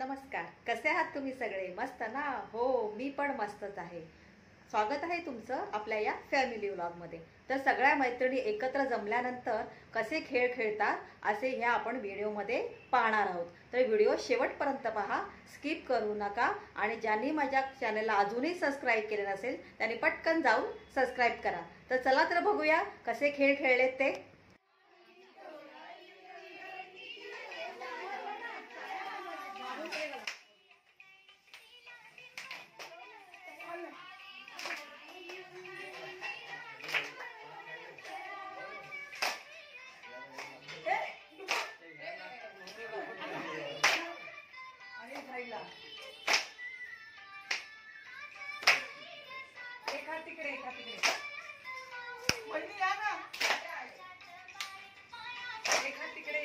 नमस्कार. कसे आहात तुम्ही सगळे? मस्त ना? हो मी पण मस्तच आहे. स्वागत आहे तुमचं आपल्या या फॅमिली व्लॉगमध्ये. तर सगळ्या मैत्रिणी एकत्र जमल्यानंतर कसे खेळ खेळतात असे ह्या आपण व्हिडिओमध्ये पाहणार आहोत. तर व्हिडिओ शेवटपर्यंत पहा स्किप करू नका आणि ज्यांनी माझ्या चॅनलला अजूनही सबस्क्राईब केले नसेल त्यांनी पटकन जाऊन सबस्क्राईब करा. तर चला तर बघूया कसे खेळ खेळलेत ते. तिकडे का तिकडे वहिनी या ना. एका तिकडे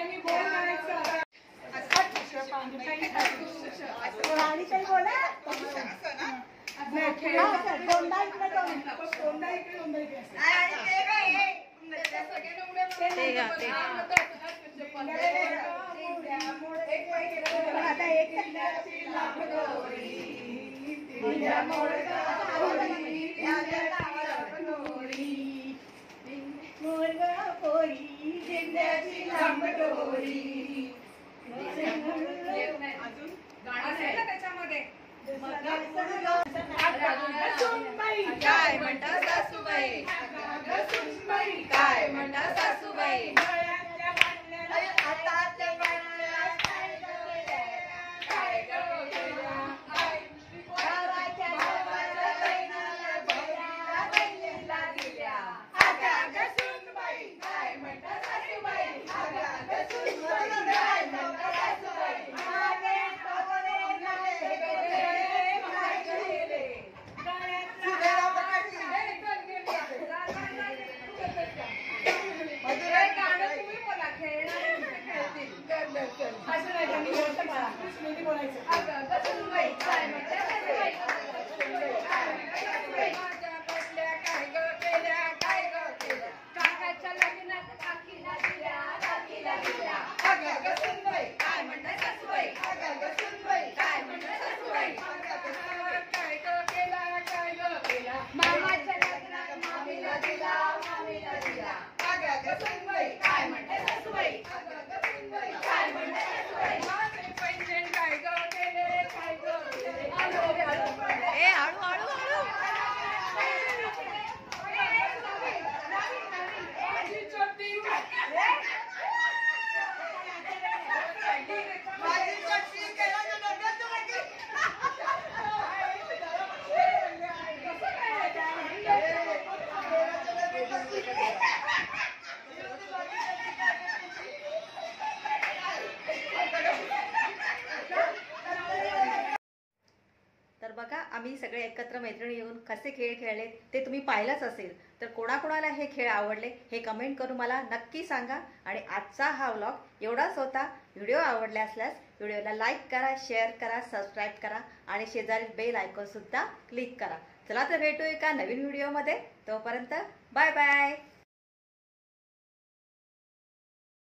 सगळ्यांनी गोळा करायचं बोला. दोनदा इकडे दोनदा इकडे दोनदा इकडे आता एक मोड अजून गाणं त्याच्यामध्ये. आणि व्यवस्थित बाळा. स्नेहनी बोलायचं. आम्ही सगळे एकत्र मैत्रिणी येऊन कसे खेळ खेळले ते तुम्ही पाहिलंच असेल. तर कोणाकोणाला हे खेळ आवडले हे कमेंट करून मला नक्की सांगा. आणि आजचा हा व्लॉग एवढाच होता. व्हिडिओ आवडला असल्यास व्हिडिओला लाईक करा शेअर करा सबस्क्राईब करा आणि शेजारी बेल आयकॉन सुद्धा क्लिक करा. चला तर भेटू एका नवीन व्हिडिओमध्ये तोपर्यंत बाय बाय